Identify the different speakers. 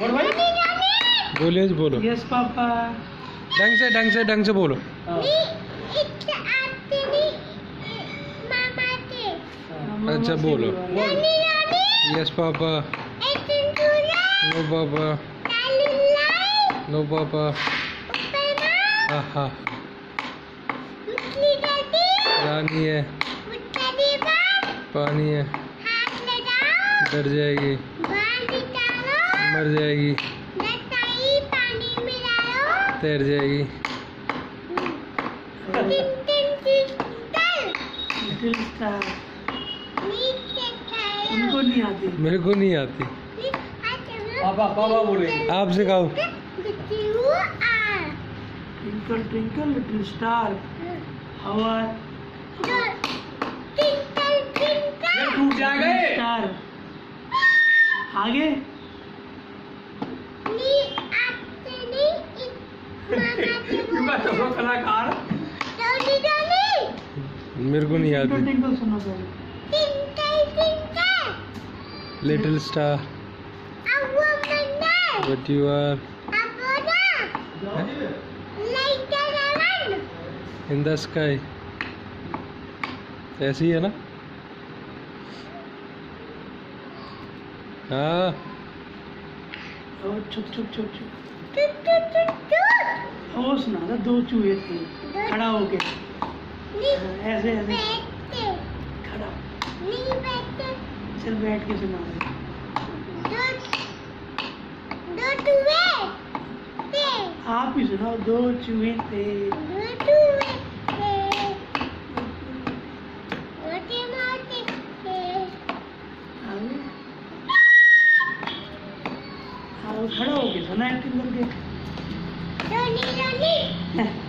Speaker 1: बोल भाई।
Speaker 2: बोलिए बोलो।
Speaker 1: Yes papa.
Speaker 2: ढंग से ढंग से ढंग से बोलो।
Speaker 1: हाँ।
Speaker 2: अच्छा, बोलो। Yes papa. नो पापा। नो पापा। आहा। रानी है। पानी है। डर जाएगी। मर जाएगी। तैर जाएगी।
Speaker 1: Little star. उनको नहीं आती।
Speaker 2: मेरे को नहीं आती।
Speaker 1: पापा पापा बोले
Speaker 2: आप सिखाओ।
Speaker 1: Twinkle twinkle little star. हवा। टूट जाएगा स्टार। आगे। कलाकार।
Speaker 2: मेरे को नहीं
Speaker 1: सुनो
Speaker 2: little star but you are in the sky ऐसी है ना? हाँ।
Speaker 1: और चुप चुप चुप चुप। वो सुना था दो चूहे थे। खड़ा होके। ऐसे ऐसे। खड़ा। चल बैठ के सुना दे। आप ही सुनाओ दो चूहे थे। हाँ हो खड़ा होके सुना एक्टिंग करके